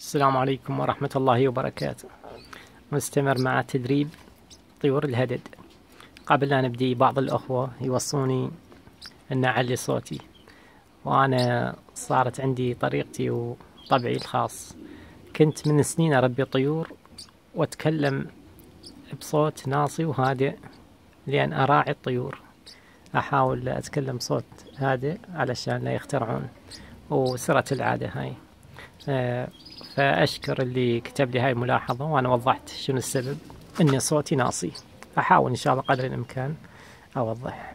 السلام عليكم ورحمة الله وبركاته. مستمر مع تدريب طيور الهدد. قبل لا نبدي بعض الأخوة يوصوني أن أعلي صوتي وأنا صارت عندي طريقتي وطبعي الخاص. كنت من سنين أربي طيور وأتكلم بصوت ناصي وهادئ لأن أراعي الطيور. أحاول أتكلم بصوت هادئ علشان لا يخترعون وسرت العادة هاي. آه، فأشكر اللي كتب لي هاي الملاحظة وأنا وضحت شنو السبب. إني صوتي ناصي. أحاول إن شاء الله قدر الإمكان أوضح.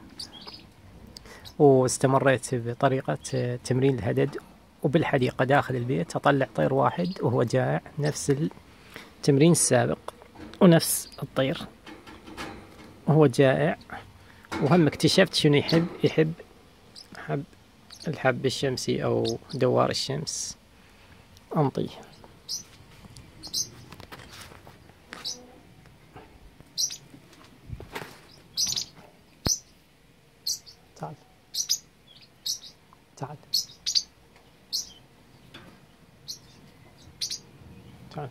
واستمريت بطريقة تمرين الهدد وبالحديقة داخل البيت أطلع طير واحد وهو جائع. نفس التمرين السابق ونفس الطير. وهو جائع. وهم اكتشفت شنو يحب. يحب حب الحب الشمسي أو دوار الشمس. أنطيه تعال تعال تعال.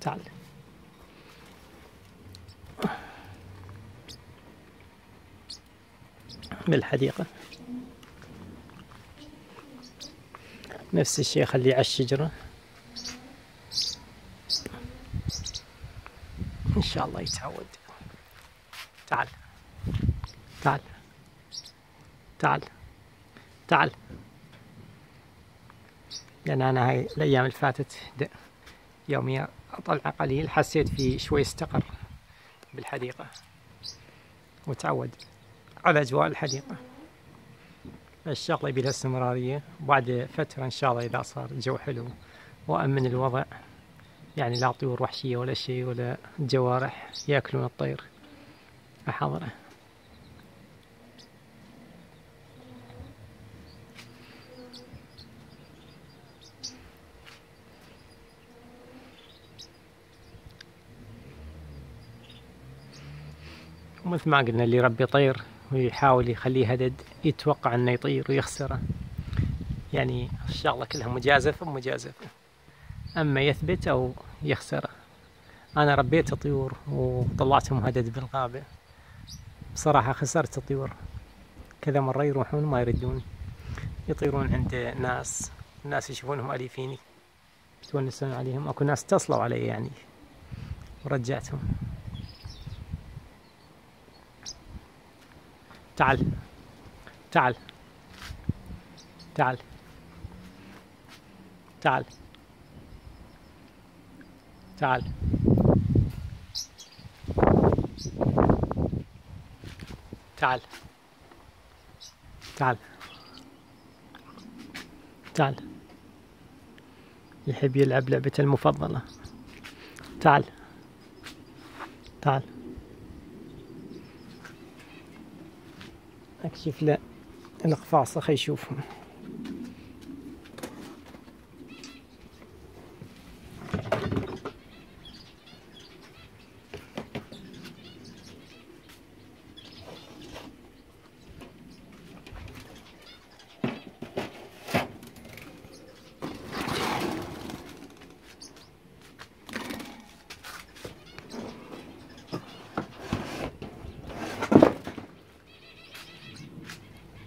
تعال. بالحديقة. نفس الشيء خليه على الشجرة. إن شاء الله يتعود. تعال. تعال. تعال. تعال. لأن أنا هاي الأيام اللي فاتت يومي أطلع قليل. حسيت في شوي استقر بالحديقة. وتعود على أجواء الحديقة. الشغلة يبي لها استمرارية. وبعد فترة إن شاء الله إذا صار الجو حلو وأمن الوضع. يعني لا طيور وحشية ولا شيء ولا جوارح يأكلون الطير. أحضره. ومثل ما قلنا اللي يربي طير ويحاول يخليه هدد يتوقع إنه يطير ويخسره. يعني الشغلة كلها مجازفة مجازفة. أما يثبت أو يخسره. أنا ربيت طيور وطلعتهم هدد بالغابة. بصراحة خسرت الطيور. كذا مرة يروحون ما يردون. يطيرون عند ناس. الناس يشوفونهم أليفيني يتونسون عليهم. أكو ناس اتصلوا علي يعني. ورجعتهم. تعال. تعال. تعال. تعال. تعال. تعال. تعال. تعال. يحب يلعب لعبته المفضلة. تعال. تعال. هاك كيف القفاص خيشوفهم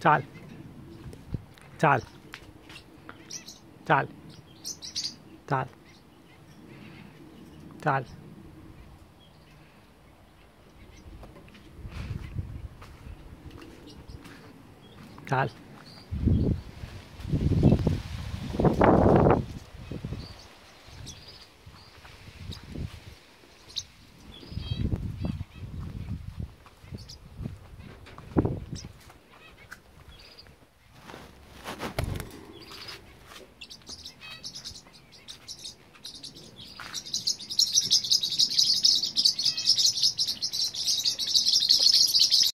चाल चाल चाल चाल चाल चाल